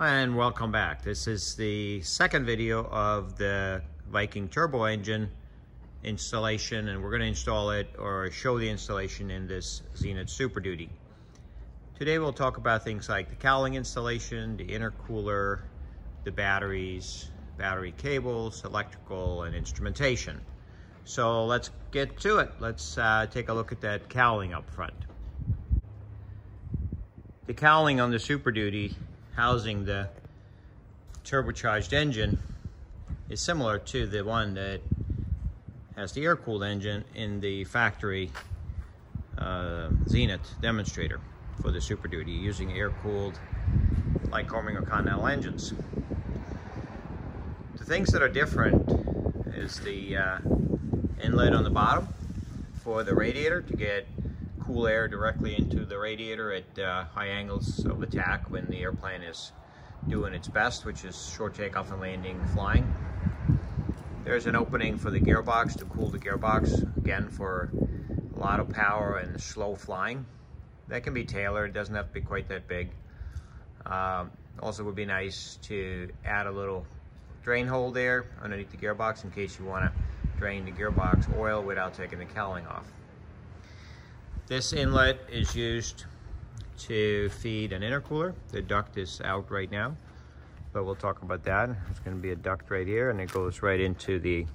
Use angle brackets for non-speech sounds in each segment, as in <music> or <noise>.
and welcome back. This is the second video of the Viking turbo engine installation and we're going to install it or show the installation in this Zenith Super Duty. Today we'll talk about things like the cowling installation, the intercooler, the batteries, battery cables, electrical, and instrumentation. So let's get to it. Let's uh, take a look at that cowling up front. The cowling on the Super Duty housing the turbocharged engine is similar to the one that has the air-cooled engine in the factory uh, Zenith demonstrator for the Super Duty using air-cooled Lycoming or Continental engines. The things that are different is the uh, inlet on the bottom for the radiator to get cool air directly into the radiator at uh, high angles of attack when the airplane is doing its best, which is short takeoff and landing flying. There's an opening for the gearbox to cool the gearbox, again for a lot of power and slow flying. That can be tailored, doesn't have to be quite that big. Um, also would be nice to add a little drain hole there underneath the gearbox in case you want to drain the gearbox oil without taking the cowling off. This inlet is used to feed an intercooler. The duct is out right now, but we'll talk about that. There's going to be a duct right here, and it goes right into the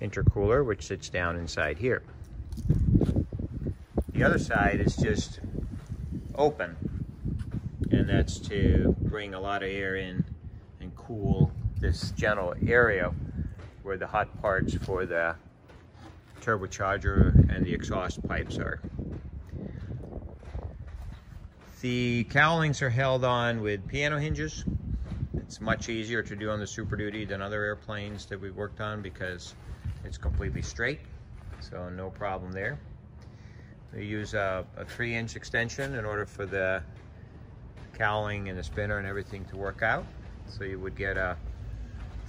intercooler, which sits down inside here. The other side is just open, and that's to bring a lot of air in and cool this general area where the hot parts for the turbocharger and the exhaust pipes are. The cowlings are held on with piano hinges. It's much easier to do on the Super Duty than other airplanes that we've worked on because it's completely straight, so no problem there. We use a, a three inch extension in order for the cowling and the spinner and everything to work out. So you would get a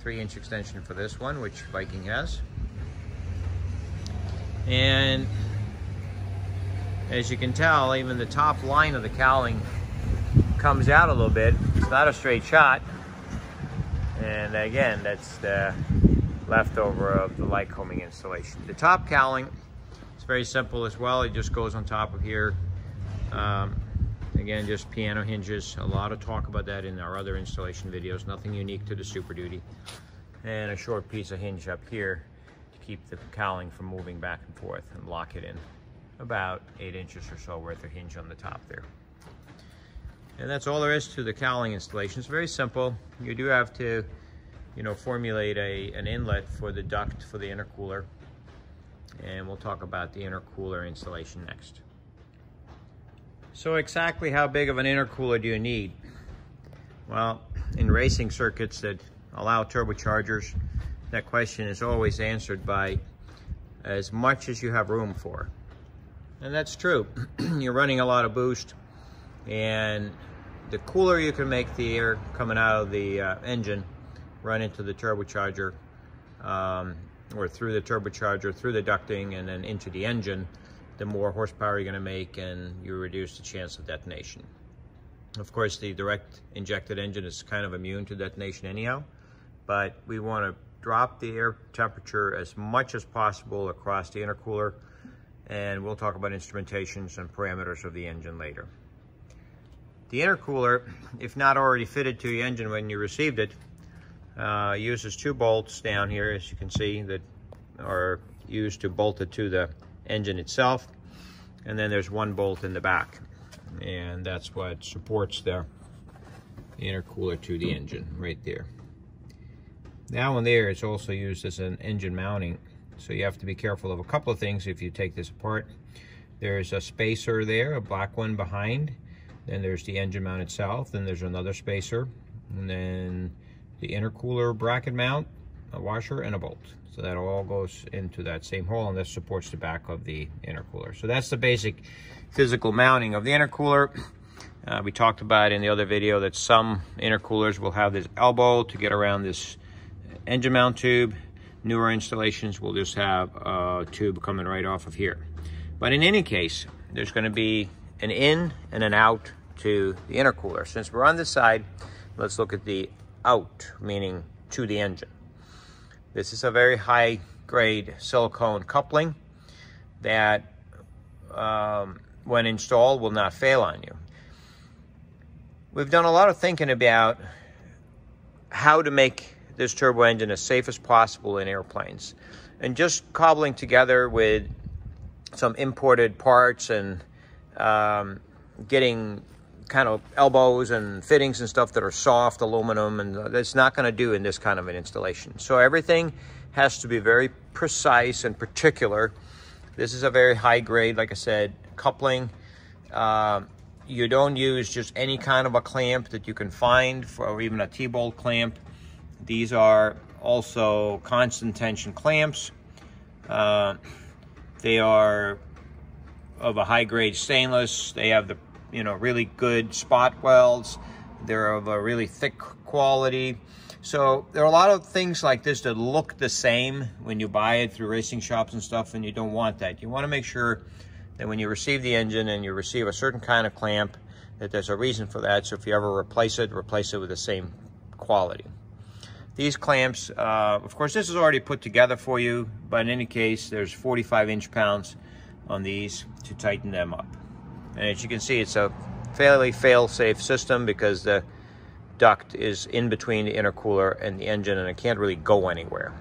three inch extension for this one, which Viking has. And as you can tell, even the top line of the cowling comes out a little bit. It's not a straight shot. And again, that's the leftover of the Lycoming installation. The top cowling is very simple as well. It just goes on top of here. Um, again, just piano hinges. A lot of talk about that in our other installation videos. Nothing unique to the Super Duty. And a short piece of hinge up here keep the cowling from moving back and forth and lock it in about eight inches or so worth of hinge on the top there. And that's all there is to the cowling installation. It's very simple. You do have to, you know, formulate a, an inlet for the duct for the intercooler. And we'll talk about the intercooler installation next. So exactly how big of an intercooler do you need? Well, in racing circuits that allow turbochargers, that question is always answered by as much as you have room for. And that's true. <clears throat> You're running a lot of boost and the cooler you can make the air coming out of the uh, engine run into the turbocharger um, or through the turbocharger, through the ducting and then into the engine, the more horsepower you're gonna make and you reduce the chance of detonation. Of course, the direct injected engine is kind of immune to detonation anyhow, but we wanna drop the air temperature as much as possible across the intercooler and we'll talk about instrumentations and parameters of the engine later. The intercooler, if not already fitted to the engine when you received it, uh, uses two bolts down here, as you can see, that are used to bolt it to the engine itself. And then there's one bolt in the back. And that's what supports the intercooler to the engine right there. That there, it's also used as an engine mounting. So you have to be careful of a couple of things if you take this apart. There's a spacer there, a black one behind. Then there's the engine mount itself. Then there's another spacer. And then the intercooler bracket mount, a washer, and a bolt. So that all goes into that same hole and this supports the back of the intercooler. So that's the basic physical mounting of the intercooler. Uh, we talked about in the other video that some intercoolers will have this elbow to get around this engine mount tube. Newer installations will just have a tube coming right off of here. But in any case, there's gonna be an in and an out to the intercooler. Since we're on this side, let's look at the out, meaning to the engine. This is a very high grade silicone coupling that um, when installed will not fail on you. We've done a lot of thinking about how to make this turbo engine as safe as possible in airplanes. And just cobbling together with some imported parts and um, getting kind of elbows and fittings and stuff that are soft aluminum and that's not going to do in this kind of an installation. So everything has to be very precise and particular. This is a very high grade, like I said, coupling. Uh, you don't use just any kind of a clamp that you can find for, or even a T-bolt clamp. These are also constant tension clamps. Uh, they are of a high grade stainless. They have the, you know, really good spot welds. They're of a really thick quality. So there are a lot of things like this that look the same when you buy it through racing shops and stuff, and you don't want that. You want to make sure that when you receive the engine and you receive a certain kind of clamp, that there's a reason for that. So if you ever replace it, replace it with the same quality. These clamps, uh, of course, this is already put together for you, but in any case, there's 45 inch pounds on these to tighten them up. And as you can see, it's a fairly fail-safe system because the duct is in between the intercooler and the engine and it can't really go anywhere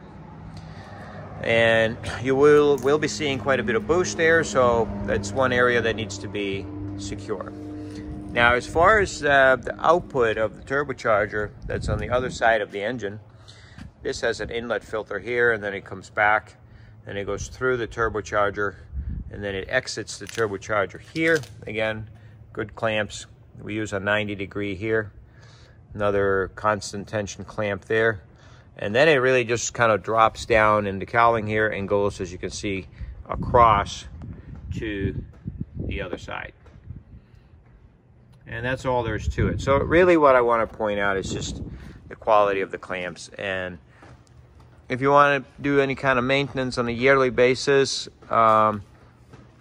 and you will will be seeing quite a bit of boost there so that's one area that needs to be secure now as far as uh, the output of the turbocharger that's on the other side of the engine this has an inlet filter here and then it comes back and it goes through the turbocharger and then it exits the turbocharger here. Again good clamps. We use a 90 degree here another constant tension clamp there. And then it really just kind of drops down in the cowling here and goes, as you can see, across to the other side. And that's all there is to it. So really what I want to point out is just the quality of the clamps. And if you want to do any kind of maintenance on a yearly basis, um,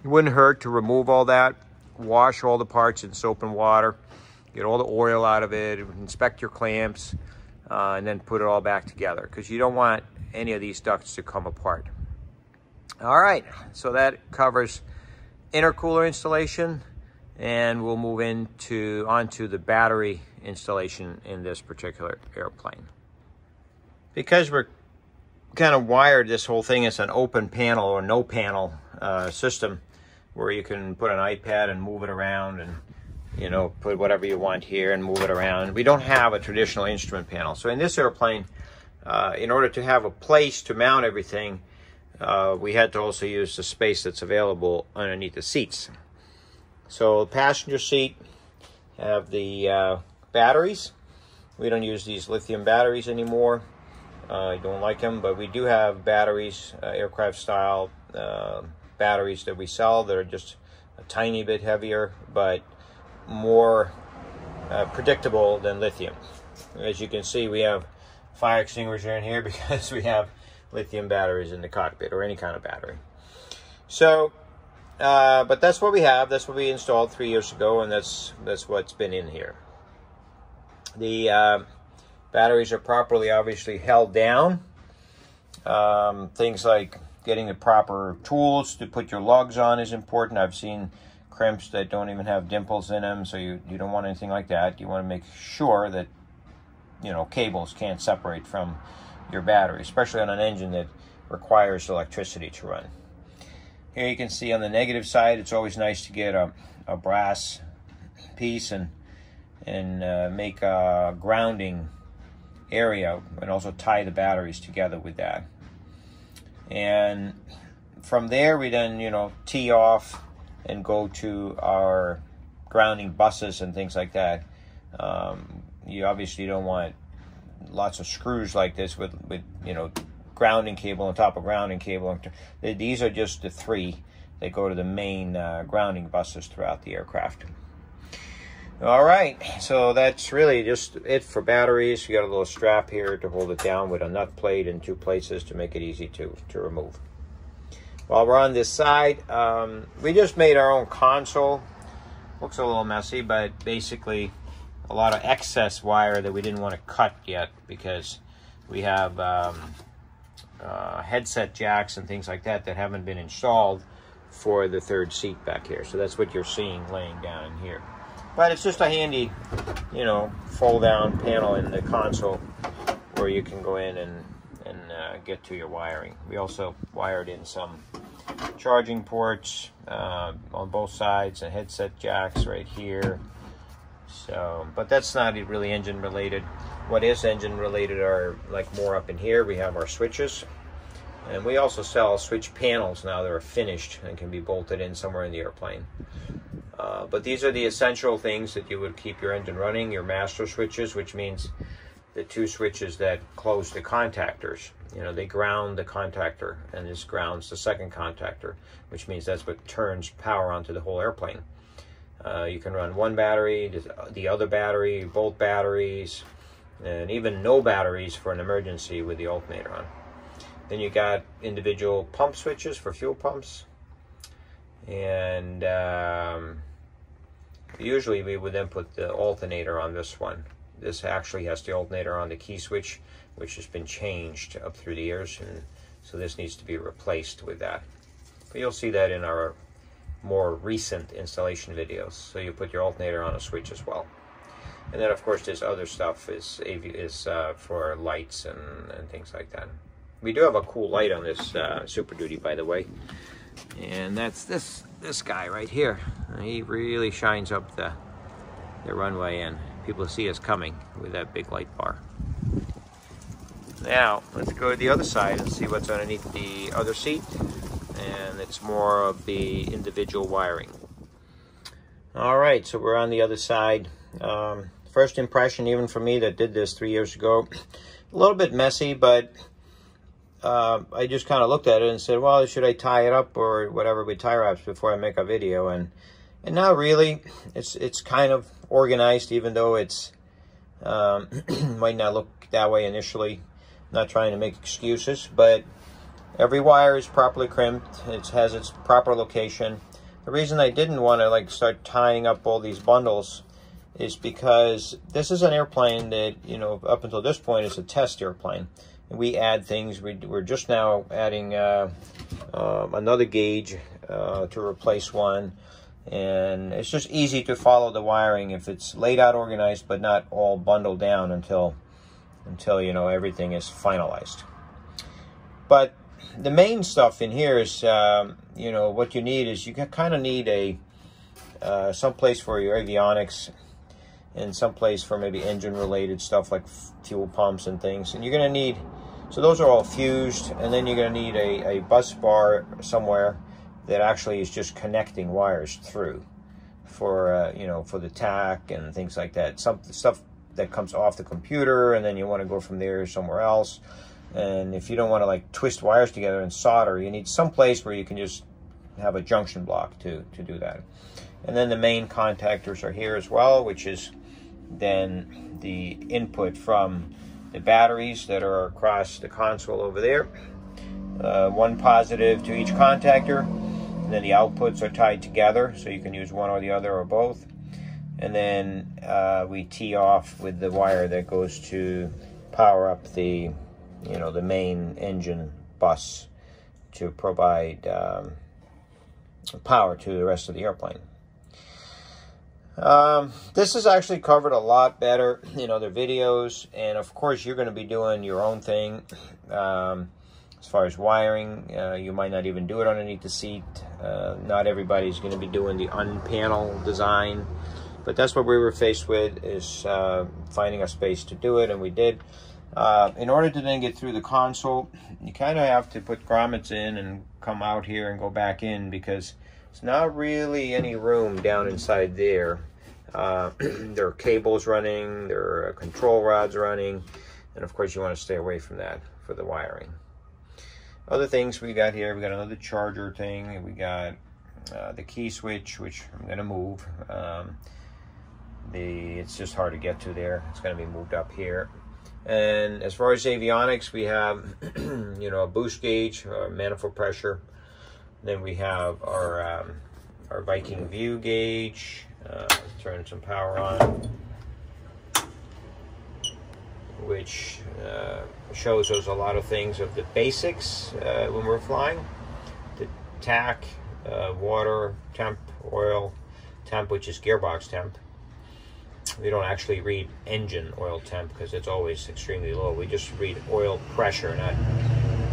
it wouldn't hurt to remove all that, wash all the parts in soap and water, get all the oil out of it, inspect your clamps, uh, and then put it all back together because you don't want any of these ducts to come apart. All right, so that covers intercooler installation and we'll move into onto the battery installation in this particular airplane. Because we're kind of wired this whole thing as an open panel or no panel uh, system where you can put an iPad and move it around and you know, put whatever you want here and move it around. We don't have a traditional instrument panel. So in this airplane, uh, in order to have a place to mount everything, uh, we had to also use the space that's available underneath the seats. So passenger seat have the uh, batteries. We don't use these lithium batteries anymore. Uh, I don't like them, but we do have batteries, uh, aircraft style uh, batteries that we sell that are just a tiny bit heavier, but more uh, predictable than lithium. As you can see, we have fire extinguisher in here <laughs> because we have lithium batteries in the cockpit or any kind of battery. So, uh, but that's what we have. That's what we installed three years ago, and that's that's what's been in here. The uh, batteries are properly, obviously, held down. Um, things like getting the proper tools to put your lugs on is important. I've seen crimps that don't even have dimples in them, so you, you don't want anything like that. You want to make sure that, you know, cables can't separate from your battery, especially on an engine that requires electricity to run. Here you can see on the negative side, it's always nice to get a, a brass piece and, and uh, make a grounding area and also tie the batteries together with that. And from there, we then, you know, tee off and go to our grounding buses and things like that. Um, you obviously don't want lots of screws like this with, with you know grounding cable on top of grounding cable. These are just the three that go to the main uh, grounding buses throughout the aircraft. All right, so that's really just it for batteries. You got a little strap here to hold it down with a nut plate in two places to make it easy to, to remove. While we're on this side, um, we just made our own console Looks a little messy, but basically a lot of excess wire that we didn't want to cut yet because we have um, uh, headset jacks and things like that that haven't been installed for the third seat back here. So that's what you're seeing laying down in here. But it's just a handy, you know, fold down panel in the console where you can go in and, and uh, get to your wiring. We also wired in some charging ports uh, on both sides and headset jacks right here. So, but that's not really engine related. What is engine related are like more up in here. We have our switches and we also sell switch panels now that are finished and can be bolted in somewhere in the airplane. Uh, but these are the essential things that you would keep your engine running, your master switches, which means the two switches that close the contactors. You know, they ground the contactor and this grounds the second contactor, which means that's what turns power onto the whole airplane. Uh, you can run one battery, the other battery, both batteries, and even no batteries for an emergency with the alternator on. Then you got individual pump switches for fuel pumps. And um, usually we would then put the alternator on this one. This actually has the alternator on the key switch, which has been changed up through the years. And so this needs to be replaced with that. But you'll see that in our more recent installation videos. So you put your alternator on a switch as well. And then of course this other stuff is, is uh, for lights and, and things like that. We do have a cool light on this uh, Super Duty, by the way. And that's this this guy right here. He really shines up the, the runway and people see us coming with that big light bar. Now, let's go to the other side and see what's underneath the other seat. And it's more of the individual wiring. All right, so we're on the other side. Um, first impression, even for me that did this three years ago, <clears throat> a little bit messy, but uh, I just kind of looked at it and said, well, should I tie it up or whatever with tie wraps before I make a video? And and not really. It's it's kind of organized, even though it's um, <clears throat> might not look that way initially. not trying to make excuses, but every wire is properly crimped. It has its proper location. The reason I didn't want to like start tying up all these bundles is because this is an airplane that, you know, up until this point is a test airplane we add things. We, are just now adding uh, uh, another gauge uh, to replace one. And it's just easy to follow the wiring if it's laid out organized, but not all bundled down until, until you know, everything is finalized. But the main stuff in here is, um, you know, what you need is you kind of need a, uh, some place for your avionics and some place for maybe engine related stuff like fuel pumps and things. And you're going to need so those are all fused, and then you're going to need a, a bus bar somewhere that actually is just connecting wires through for, uh, you know, for the tach and things like that. Some stuff that comes off the computer, and then you want to go from there somewhere else. And if you don't want to like twist wires together and solder, you need some place where you can just have a junction block to, to do that. And then the main contactors are here as well, which is then the input from the batteries that are across the console over there. Uh, one positive to each contactor. And then the outputs are tied together, so you can use one or the other or both. And then uh, we tee off with the wire that goes to power up the, you know, the main engine bus to provide um, power to the rest of the airplane. Um, this is actually covered a lot better <laughs> in other videos, and of course you're going to be doing your own thing. Um, as far as wiring, uh, you might not even do it underneath the seat. Uh, not everybody's going to be doing the unpanel design, but that's what we were faced with, is uh, finding a space to do it, and we did. Uh, in order to then get through the console, you kind of have to put grommets in and come out here and go back in because there's not really any room down inside there. Uh, <clears throat> there are cables running, there are control rods running, and of course you want to stay away from that for the wiring. Other things we got here, we got another charger thing, we got uh, the key switch, which I'm going to move. Um, the It's just hard to get to there. It's going to be moved up here. And as far as avionics, we have, <clears throat> you know, a boost gauge, manifold pressure, then we have our, um, our Viking view gauge, Uh, turn some power on, which uh, shows us a lot of things of the basics uh, when we're flying. The tach, uh, water, temp, oil, temp, which is gearbox temp. We don't actually read engine oil temp because it's always extremely low. We just read oil pressure, not.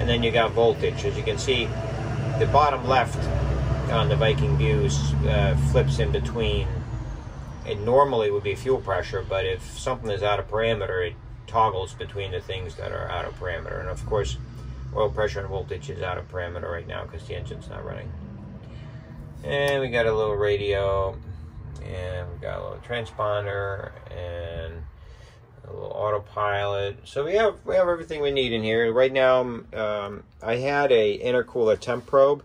And then you got voltage. As you can see, the bottom left on the Viking views uh, flips in between. It normally would be fuel pressure, but if something is out of parameter, it toggles between the things that are out of parameter. And of course, oil pressure and voltage is out of parameter right now because the engine's not running. And we got a little radio, and we got a little transponder, and a little autopilot. So we have we have everything we need in here. Right now, um, I had a intercooler temp probe,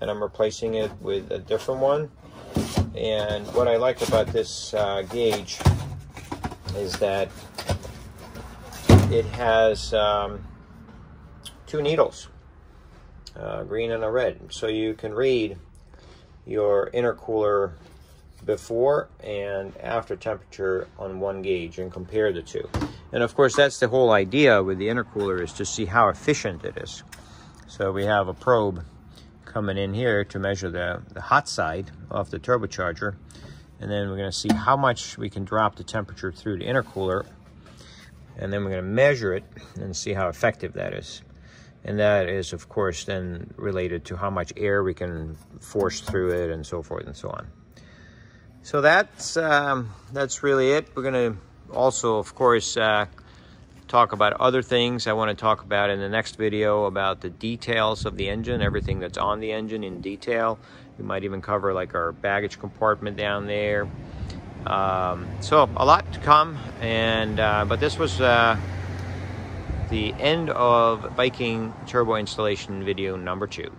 and I'm replacing it with a different one. And what I like about this uh, gauge is that it has um, two needles, uh, green and a red. So you can read your intercooler before and after temperature on one gauge and compare the two. And of course, that's the whole idea with the intercooler is to see how efficient it is. So we have a probe coming in here to measure the, the hot side of the turbocharger. And then we're gonna see how much we can drop the temperature through the intercooler. And then we're gonna measure it and see how effective that is. And that is, of course, then related to how much air we can force through it and so forth and so on. So that's, um, that's really it. We're gonna also, of course, uh, talk about other things I want to talk about in the next video about the details of the engine, everything that's on the engine in detail. We might even cover like our baggage compartment down there. Um, so a lot to come, and uh, but this was uh, the end of Viking turbo installation video number two.